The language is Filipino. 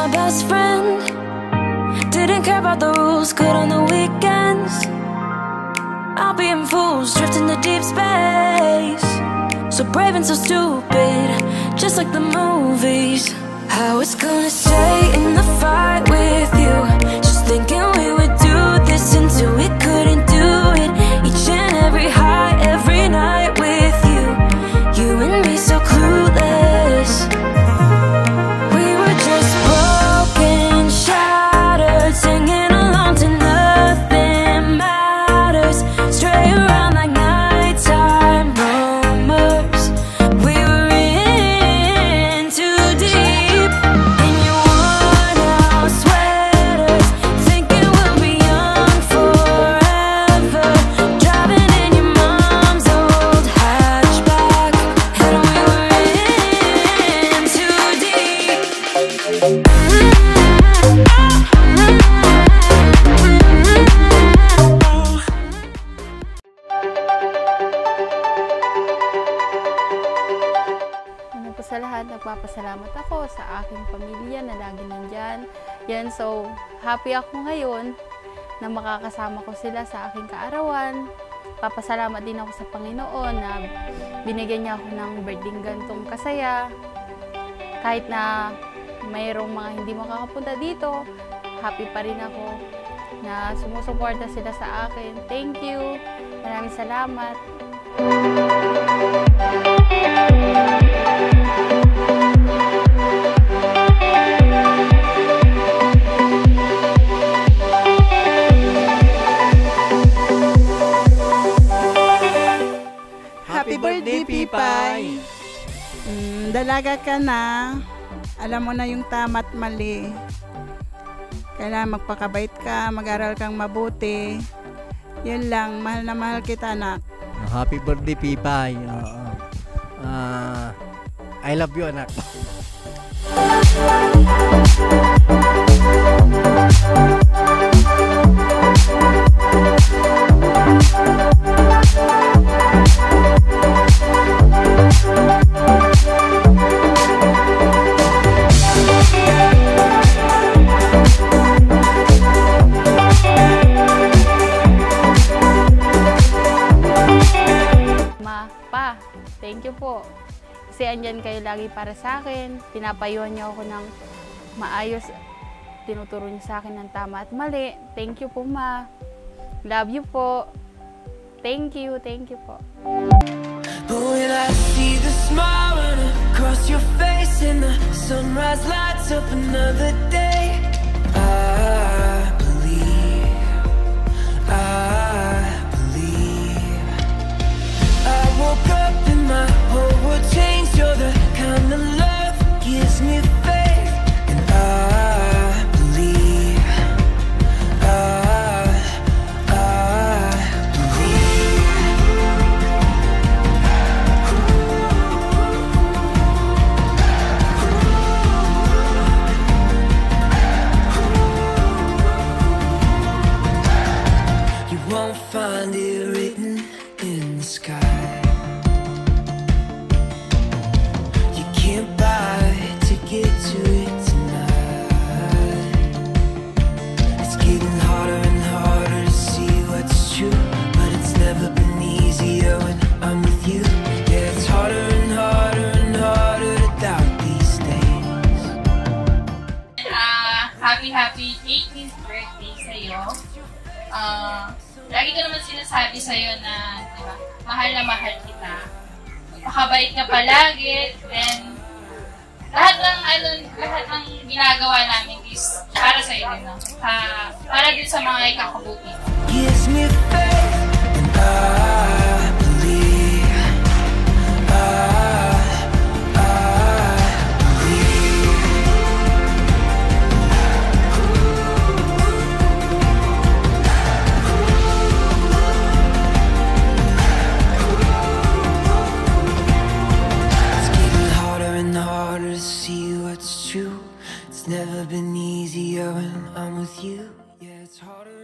my best friend. Didn't care about the rules, good on the weekends. I'll be in fools, drifting to deep space. So brave and so stupid, just like the movies. I was gonna stay in the fight with you, just thinking lahat, nagpapasalamat ako sa aking pamilya na lagi nandyan. Yan, so happy ako ngayon na makakasama ko sila sa aking kaarawan. Papasalamat din ako sa Panginoon na binigyan niya ako ng birthday gantong kasaya. Kahit na mayroong mga hindi makakapunta dito, happy pa rin ako na sumusuporta sila sa akin. Thank you. Maraming salamat. Happy birthday, Pipay! Mm, dalaga ka na. Alam mo na yung tama at mali. Kailangan magpakabait ka, mag-aral kang mabuti. Yun lang, mahal na mahal kita, anak. Happy birthday, Pipay. Oo. Ah, I love you, anak. Thank you po. Kasi andyan kayo lagi para sa akin. Pinapayuhan niyo ako ng maayos. Tinuturo niyo sa akin ng tama at mali. Thank you po, ma. Love you po. Thank you, thank you po. When I see the smile across your face and the sunrise lights up another day, find it written in the sky. uh, lagi ko naman sinasabi sa'yo na, di ba, mahal na mahal kita. Pakabait ka palagi, and lahat ng ano, lahat ng ginagawa namin is para sa iyo din, no? Pa, ah, para din sa mga ikakubuti. Gives me faith and I It's never been easier when I'm with you. Yeah, it's harder.